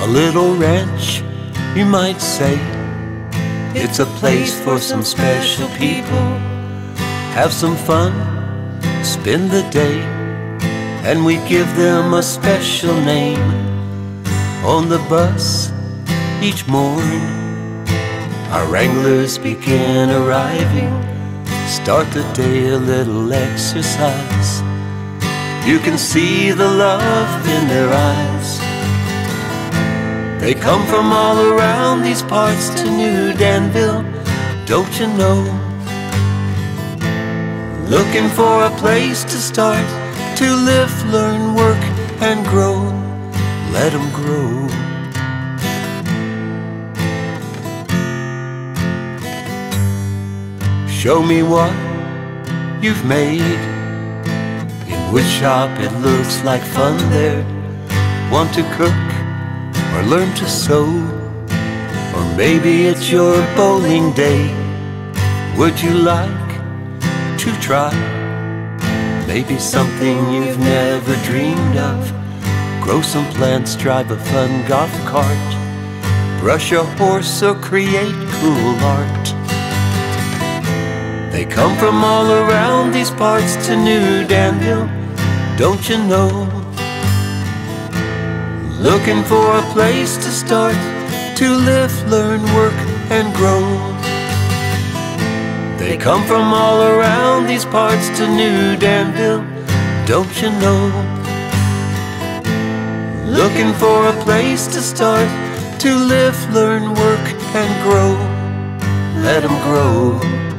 A little ranch, you might say. It's a place for some special people. Have some fun, spend the day, and we give them a special name. On the bus each morn, our wranglers begin arriving. Start the day a little exercise. You can see the love in their eyes. They come from all around these parts to New Danville, don't you know? Looking for a place to start, to live, learn, work, and grow. Let them grow. Show me what you've made. In woodshop it looks like fun there. Want to cook or learn to sew? Or maybe it's your bowling day. Would you like to try? Maybe something you've never dreamed of. Grow some plants, drive a fun golf cart. Brush a horse or create cool art. They come from all around these parts to New Danville, don't you know? Looking for a place to start, to live, learn, work, and grow. They come from all around these parts to New Danville, don't you know? Looking for a place to start, to live, learn, work, and grow. Let them grow.